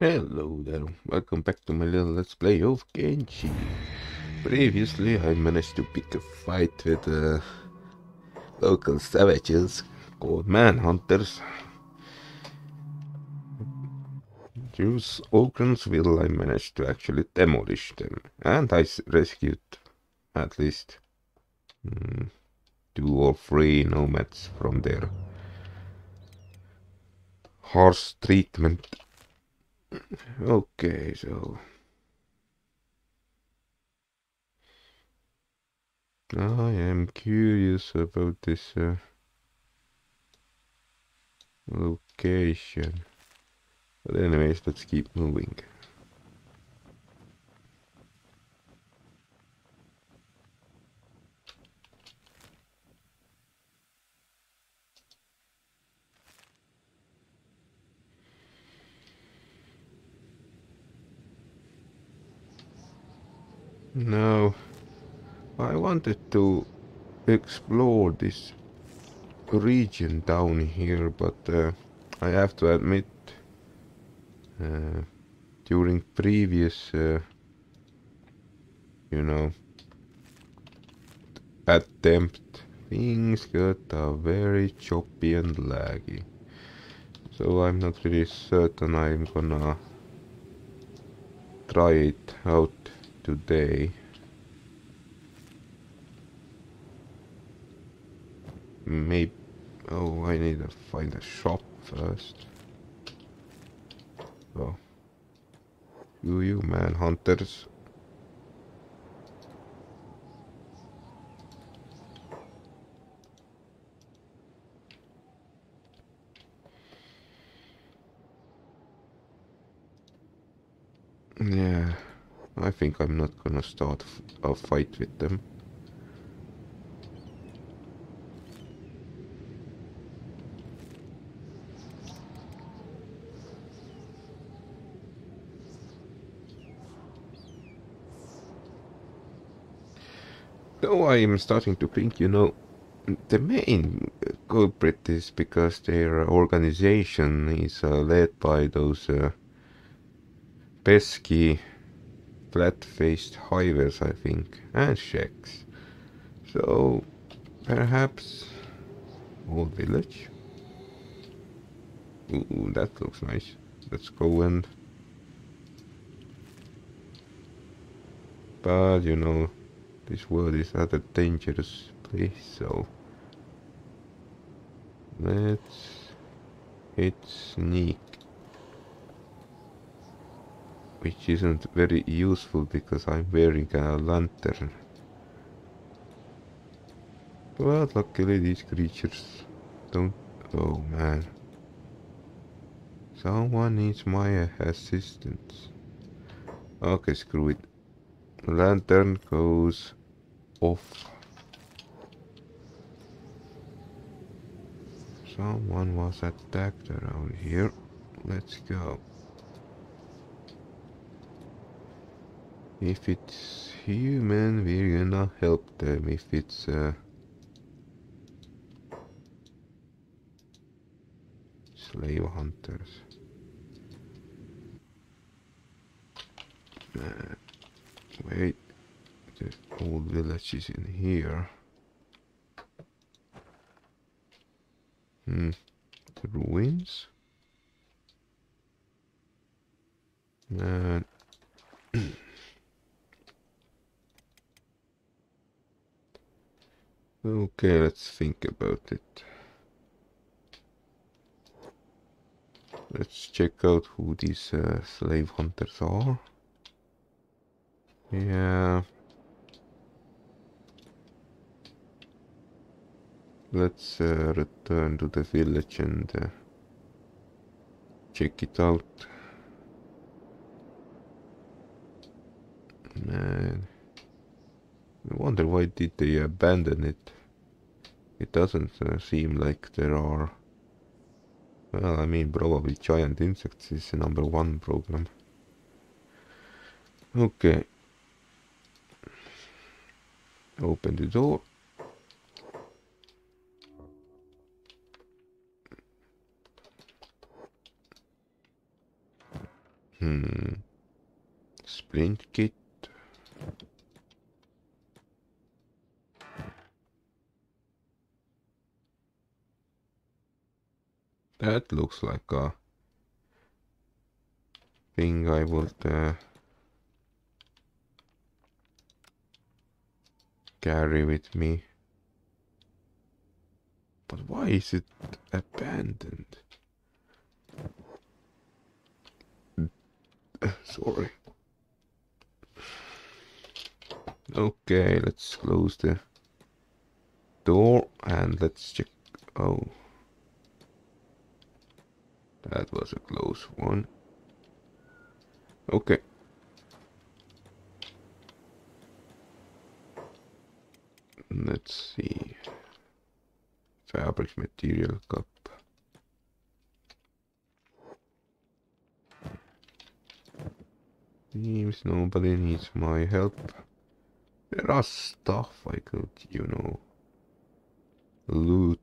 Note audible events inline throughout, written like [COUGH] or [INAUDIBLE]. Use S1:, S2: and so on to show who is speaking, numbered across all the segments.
S1: Hello there, welcome back to my little let's play of Kenshi. Previously I managed to pick a fight with uh, local savages called manhunters. Use Ogronsville I managed to actually demolish them and I rescued at least mm, two or three nomads from their harsh treatment Okay, so I am curious about this uh, location. But anyways, let's keep moving. Wanted to explore this region down here, but uh, I have to admit, uh, during previous, uh, you know, attempt, things got very choppy and laggy. So I'm not really certain I'm gonna try it out today. Maybe... Oh, I need to find a shop first. Oh. You, you man hunters. Yeah. I think I'm not gonna start a fight with them. Though I am starting to think, you know, the main culprit is because their organization is uh, led by those uh, pesky flat-faced hivers, I think, and sheks. So, perhaps old village? Ooh, that looks nice. Let's go and... But, you know, this world is not a dangerous place, so... Let's hit sneak which isn't very useful because I'm wearing a lantern. But luckily these creatures don't... Oh man. Someone needs my assistance. Okay, screw it. Lantern goes off. Someone was attacked around here. Let's go. If it's human, we're gonna help them. If it's uh, slave hunters. Uh, wait, the old village is in here. Hmm, the ruins? Man. [COUGHS] Okay, let's think about it. Let's check out who these uh, slave hunters are. Yeah. Let's uh, return to the village and uh, check it out. Man. I wonder why did they abandon it. It doesn't uh, seem like there are... Well, I mean, probably giant insects is the number one problem. Okay. Open the door. Hmm. Kit. That looks like a thing I would uh, carry with me. But why is it abandoned? [LAUGHS] Sorry. Okay, let's close the door and let's check. Oh. That was a close one. Okay. Let's see. Fabric material cup. Seems nobody needs my help. There are stuff I could, you know, loot.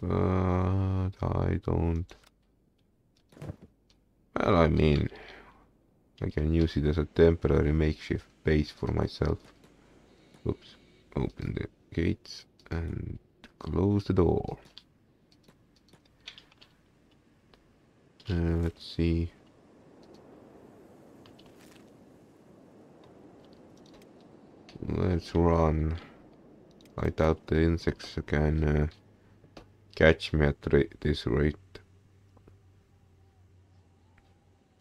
S1: But I don't... Well, I mean, I can use it as a temporary makeshift base for myself. Oops. Open the gates and close the door. Uh, let's see. Let's run. I doubt the insects can uh, catch me at this rate.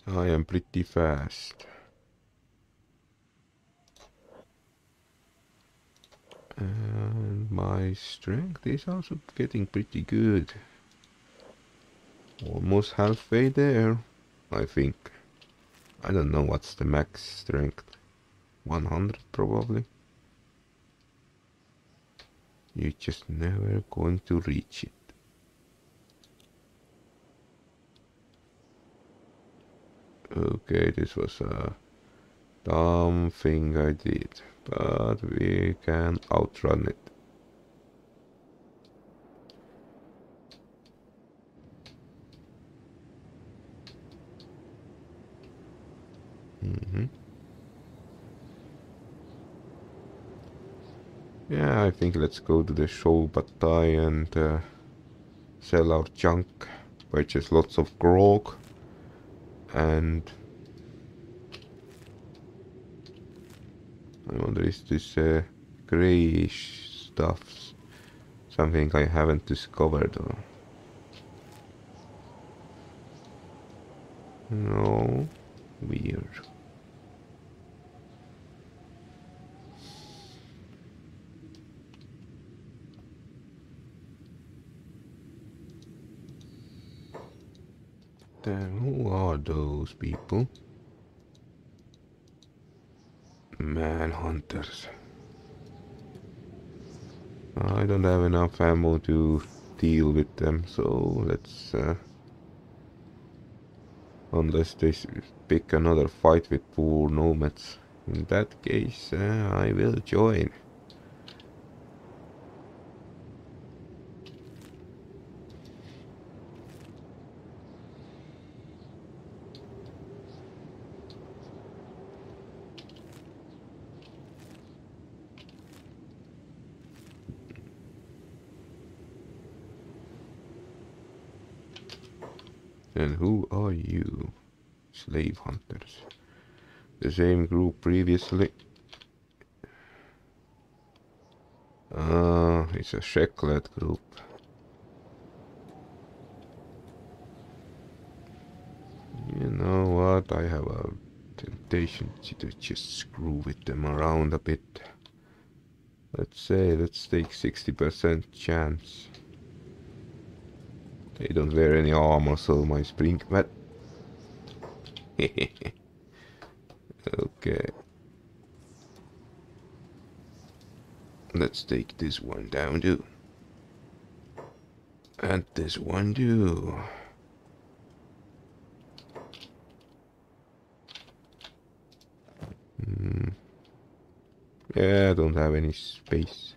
S1: I am pretty fast. And my strength is also getting pretty good. Almost halfway there, I think. I don't know what's the max strength. 100 probably. You're just never going to reach it. Okay, this was a dumb thing I did, but we can outrun it. Mm -hmm. Yeah, I think let's go to the Sho-Battai and uh, sell our junk, purchase lots of grog and I wonder is this uh, grayish stuff something I haven't discovered or no. Weird Then who are those people? Manhunters. I don't have enough ammo to deal with them, so let's... Uh, unless they pick another fight with poor nomads. In that case, uh, I will join. And who are you? Slave hunters. The same group previously. Uh, it's a Sheklet group. You know what? I have a temptation to just screw with them around a bit. Let's say, let's take 60% chance. They don't wear any armor, so my spring mat. [LAUGHS] okay. Let's take this one down too. And this one too. Hmm. Yeah, I don't have any space.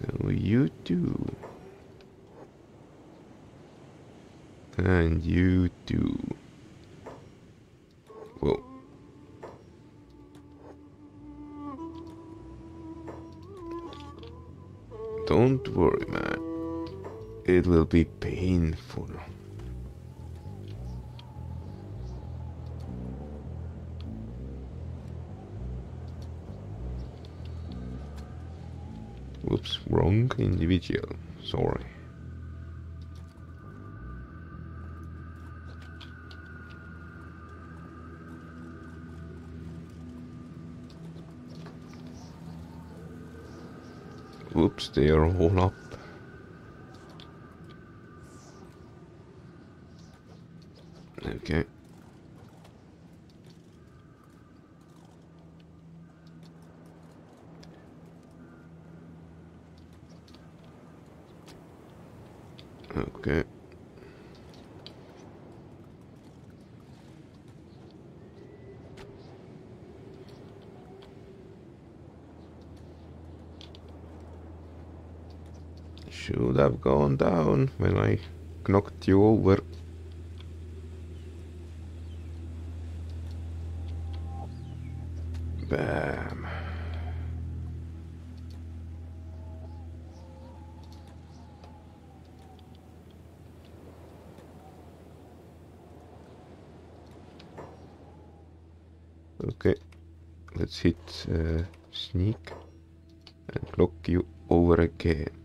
S1: So you too. And you too. Whoa. Don't worry, man. It will be painful. Whoops, wrong individual. Sorry. Whoops, they are all up. Okay. Okay. Should have gone down when I knocked you over. Bam. Okay, let's hit uh, sneak and knock you over again.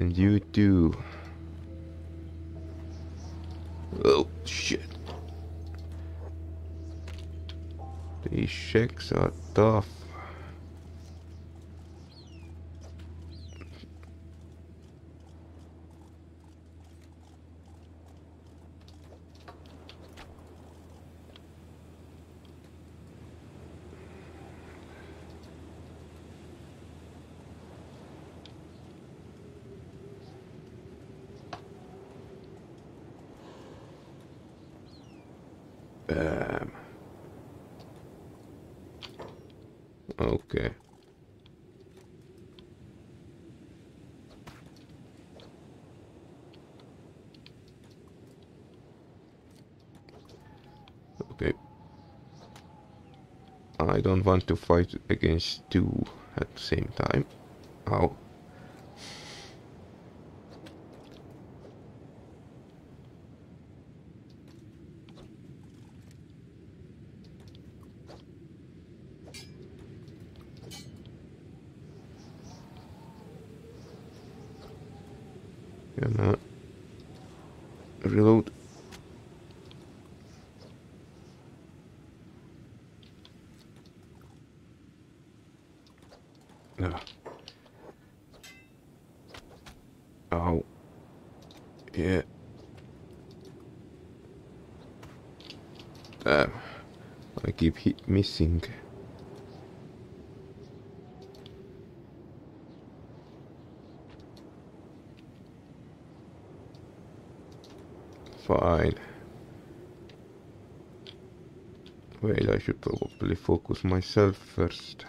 S1: And you too. Oh shit. These checks are tough. Bam. Okay. Okay. I don't want to fight against two at the same time. Ow. Gonna reload. Ah. Ow. Yeah. Damn. I keep missing. I should probably focus myself first.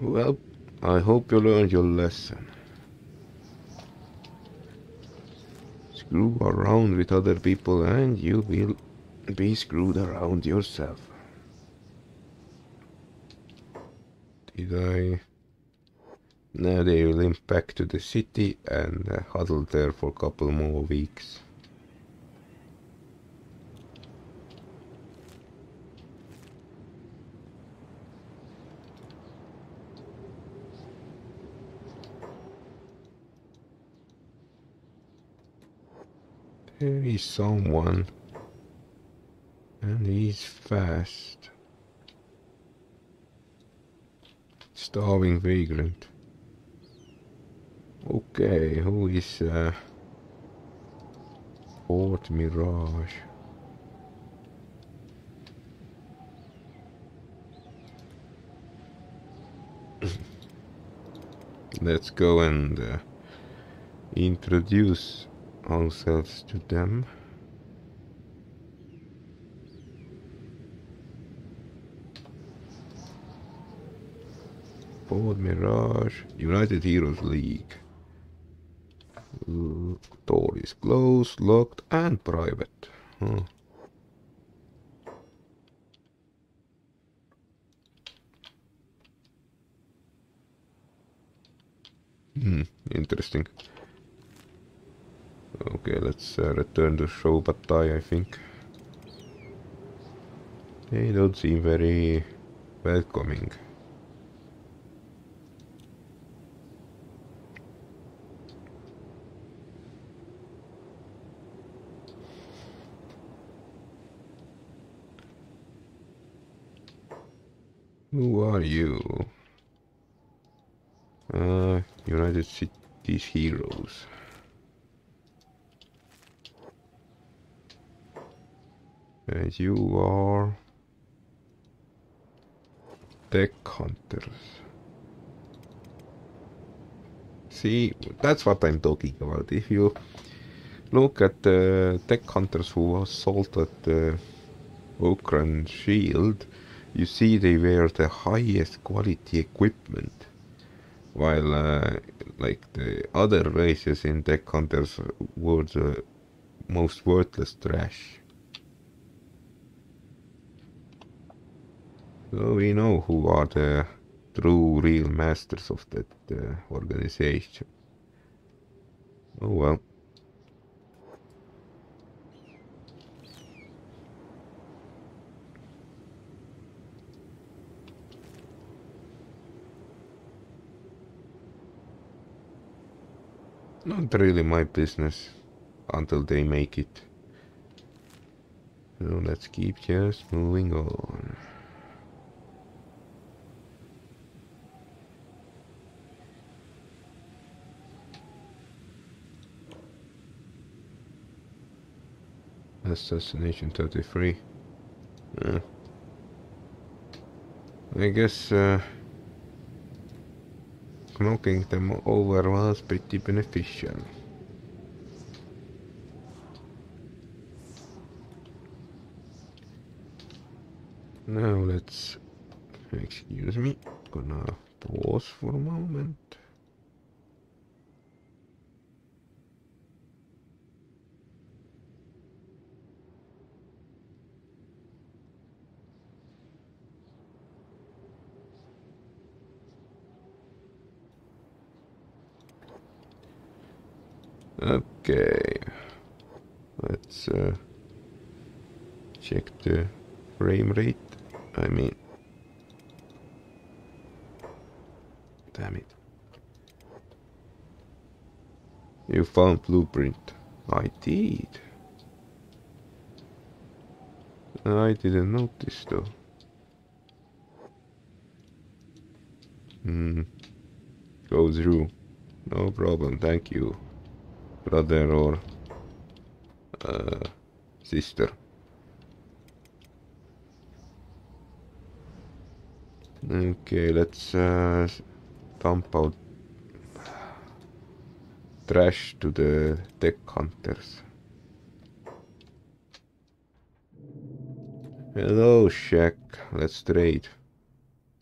S1: Well, I hope you learned your lesson. Screw around with other people and you will be screwed around yourself. Did I... Now they will limp back to the city and uh, huddle there for a couple more weeks. someone. And he's fast. Starving Vagrant. Okay, who is uh, Fort Mirage? [COUGHS] Let's go and uh, introduce ourselves to them. Fort Mirage, United Heroes League. door is closed, locked and private. Huh. Hmm, interesting. Okay, let's uh, return to Show Sho-Battai, I think. They don't seem very welcoming. Who are you? Uh, United Cities Heroes. And you are tech hunters. See, that's what I'm talking about. If you look at the tech hunters who assaulted the Okran shield, you see they wear the highest quality equipment while uh, like the other races in Tech Hunters were the most worthless trash. So we know who are the true real masters of that uh, organization. Oh well. Not really my business until they make it. So let's keep just moving on. Assassination 33. Uh, I guess uh, knocking them over was pretty beneficial. Now let's, excuse me, gonna pause for a moment. The frame rate. I mean... Damn it. You found blueprint. I did. I didn't notice though. Hmm. Go through. No problem, thank you brother or uh, sister. Okay, let's uh, dump out trash to the tech hunters. Hello, Shaq. Let's trade.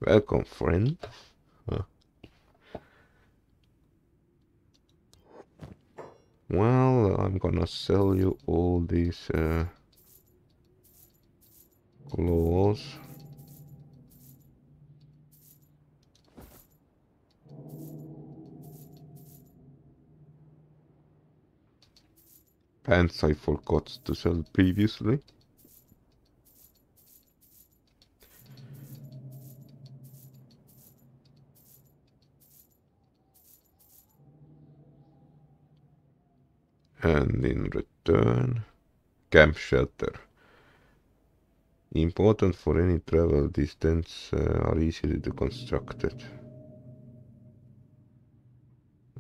S1: Welcome, friend. Huh. Well, I'm gonna sell you all these uh, clothes. Pants I forgot to sell previously. and in return camp shelter important for any travel distance uh, are easily constructed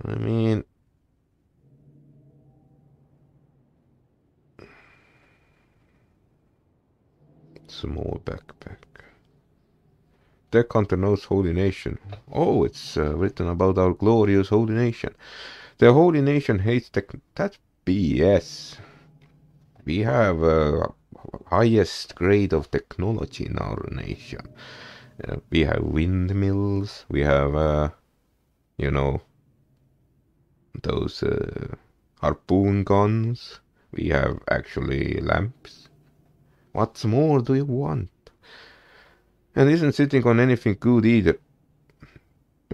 S1: I mean small backpack Tech Hunter knows Holy Nation. Oh, it's uh, written about our glorious Holy Nation. The Holy Nation hates tech. That's BS. We have uh, highest grade of technology in our nation. Uh, we have windmills. We have, uh, you know, those uh, harpoon guns. We have actually lamps. What's more do you want? And isn't sitting on anything good either.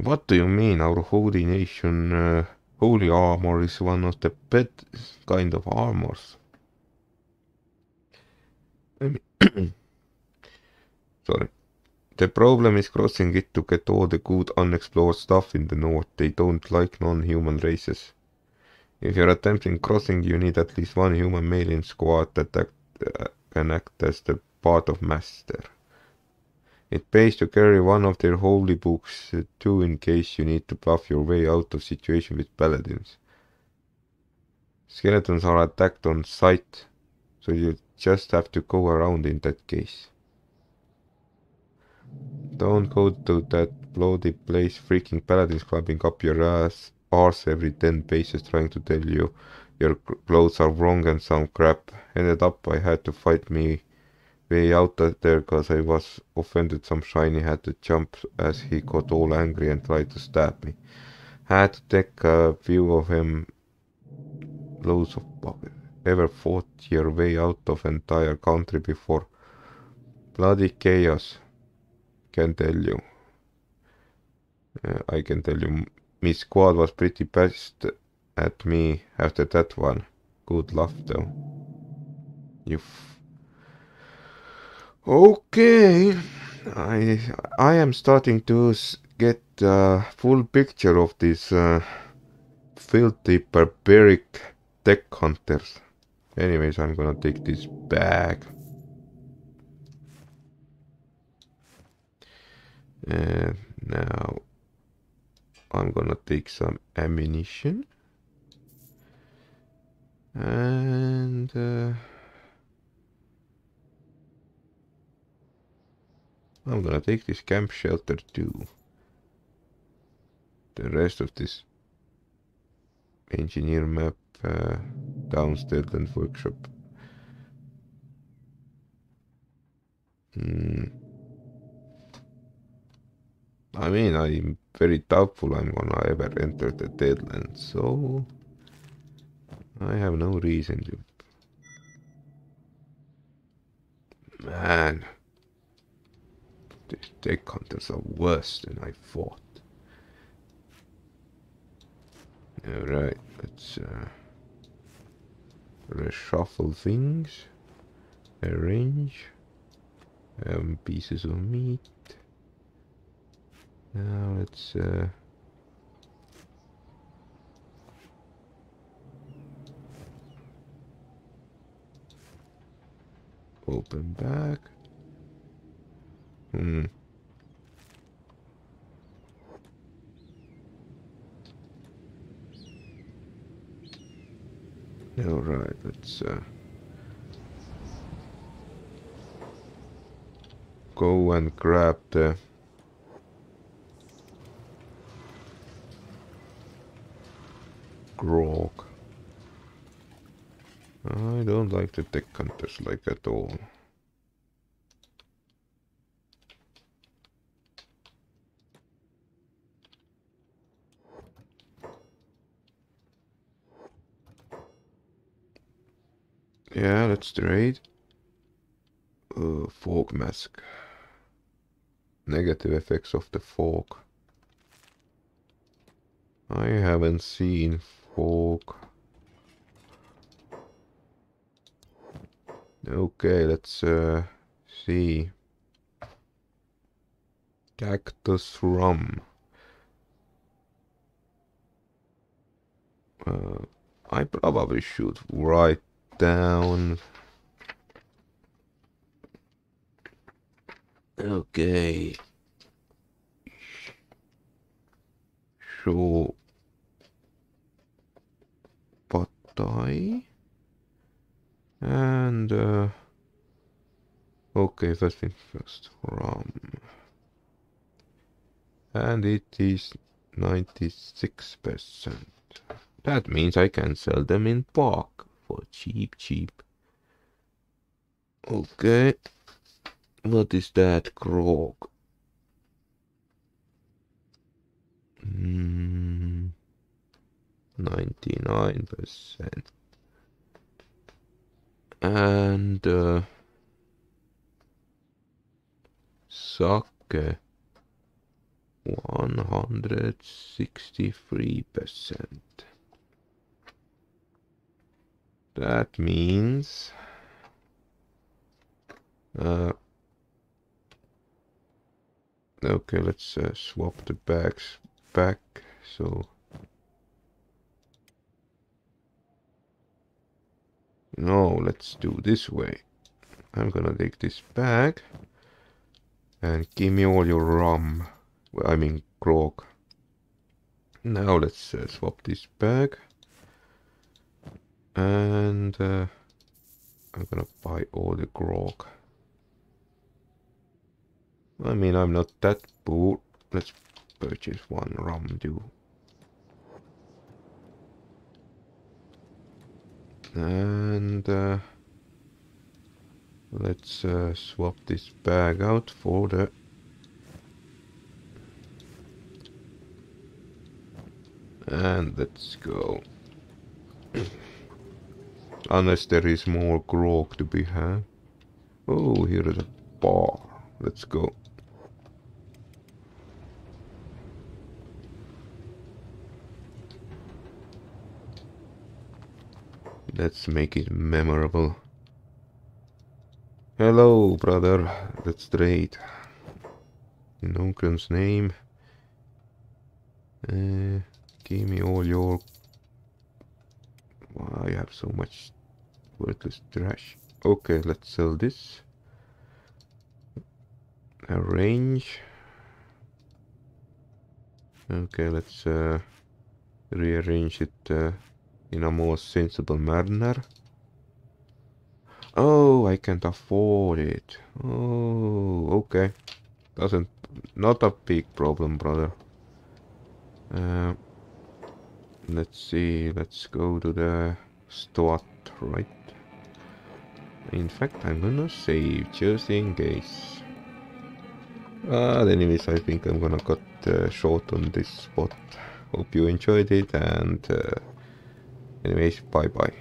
S1: What do you mean? Our holy nation, uh, holy armor is one of the best kind of armors. [COUGHS] Sorry. The problem is crossing it to get all the good unexplored stuff in the north. They don't like non-human races. If you're attempting crossing, you need at least one human male in squad that act, uh, can act as the part of master. It pays to carry one of their holy books uh, too in case you need to bluff your way out of situation with paladins. Skeletons are attacked on sight, so you just have to go around in that case. Don't go to that bloody place freaking paladins clubbing up your ass arse every 10 paces trying to tell you your clothes are wrong and some crap. Ended up I had to fight me way out there cause I was offended some shiny had to jump as he got all angry and tried to stab me. Had to take a view of him loads of ever fought your way out of entire country before. Bloody chaos, can tell you. Uh, I can tell you, my squad was pretty pissed at me after that one. Good luck though. You. okay, I I am starting to get a full picture of these uh, filthy barbaric tech hunters. Anyways, I'm gonna take this back. And now I'm gonna take some ammunition. And uh, I'm gonna take this camp shelter too. The rest of this engineer map uh, downstairs and workshop. Hmm. I mean, I'm very doubtful I'm gonna ever enter the deadland, so I have no reason to. Man, these tech hunters are worse than I thought. Alright, let's uh, reshuffle things, arrange um, pieces of meat. Now let's uh, open back. Hmm. All right, let's uh, go and grab the grog. Don't like the tech hunters like at all. Yeah, let's trade. Uh, fog mask. Negative effects of the fork. I haven't seen fog. Okay, let's uh, see. Cactus rum. Uh, I probably should write down. Okay. Show Patai. And uh, okay, first thing first. Rum. And it is 96%. That means I can sell them in bulk for cheap, cheap. Okay. What is that grog? Mm, 99%. And uh, sake 163%. That means uh, okay let's uh, swap the bags back so no let's do this way. I'm gonna take this bag and give me all your rum. Well, I mean grog now let's uh, swap this bag. And uh, I'm gonna buy all the grog I mean, I'm not that poor. Let's purchase one rum too. And uh, let's uh, swap this bag out for the and let's go. [CLEARS THROAT] Unless there is more grog to be had. Oh here is a bar. Let's go Let's make it memorable. Hello, brother. Trade. In Okran's name. Uh, give me all your... Wow, I have so much worthless trash. Okay, let's sell this. Arrange. Okay, let's uh, rearrange it uh, in a more sensible manner. Oh, I can't afford it. Oh, okay. Doesn't, not a big problem, brother. Uh, let's see, let's go to the start, right? In fact, I'm gonna save just in case. Uh, anyways, I think I'm gonna cut uh, short on this spot. Hope you enjoyed it and uh, Anyways, bye bye.